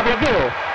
Abreu.